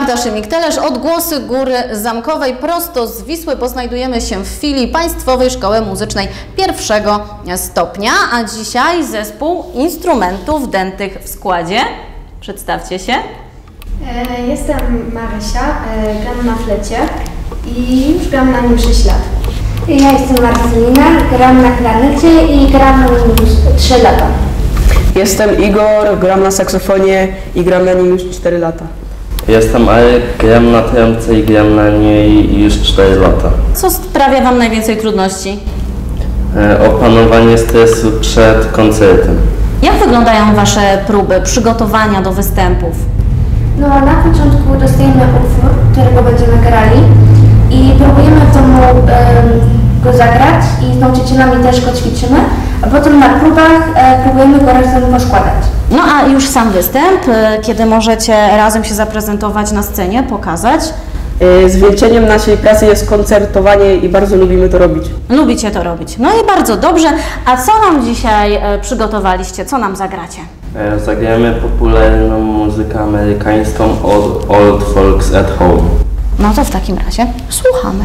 Marta Szymik-Telesz, Odgłosy Góry Zamkowej, prosto z Wisły, bo znajdujemy się w filii Państwowej Szkoły Muzycznej pierwszego stopnia, a dzisiaj zespół instrumentów dętych w składzie. Przedstawcie się. E, Jestem Marysia, e, gram na flecie i już gram na nim 6 lat. Ja jestem Marcelina, gram na klarnecie i gram na nim już 3 lata. Jestem Igor, gram na saksofonie i gram na nim już 4 lata. Jestem Arek, gram na trąbce i gram na niej już 4 lata. Co sprawia Wam najwięcej trudności? E, Opanowanie stresu przed koncertem. Jak wyglądają Wasze próby, przygotowania do występów? No na początku dostajemy utwór, którego będziemy grali i próbujemy w domu em, go zagrać i z nauczycielami też go ćwiczymy, a potem na próbach e, próbujemy go razem poskładać. No a już sam występ, y, kiedy możecie razem się zaprezentować na scenie, pokazać. Y, Zwieńczeniem naszej pracy jest koncertowanie i bardzo lubimy to robić. Lubicie to robić. No i bardzo dobrze. A co nam dzisiaj e, przygotowaliście? Co nam zagracie? E, Zagramy popularną muzykę amerykańską Old, Old Folks at Home. No to w takim razie słuchamy.